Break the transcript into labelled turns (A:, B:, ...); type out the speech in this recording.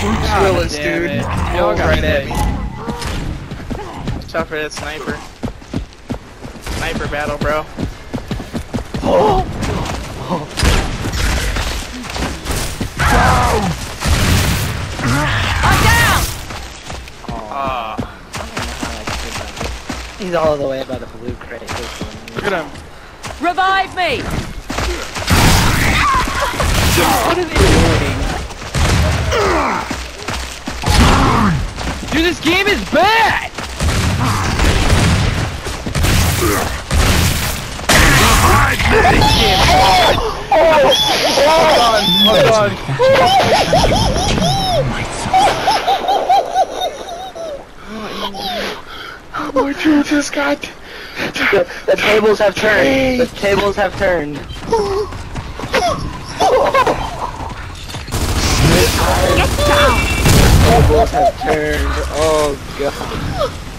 A: God
B: Willis, dude.
A: it.
B: Oh,
A: Y'all got
B: right at
A: me.
B: me. Watch out for that sniper. Sniper battle, bro.
C: I'm down!
B: Ah,
D: He's all the way by the blue crate.
A: Look at him.
C: Revive me!
A: Dude, this game is bad! Hold on, hold on.
B: oh my Jesus, God.
D: The, the tables have turned. The tables have turned.
C: Get down!
D: Turned. Oh god.